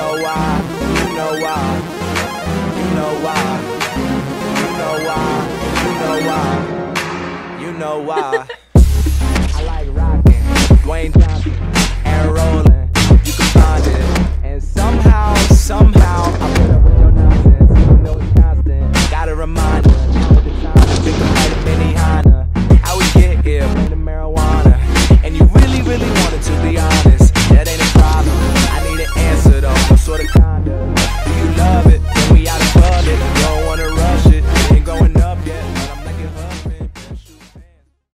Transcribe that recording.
know why, you know why, you know why, you know why, you know why, you know why.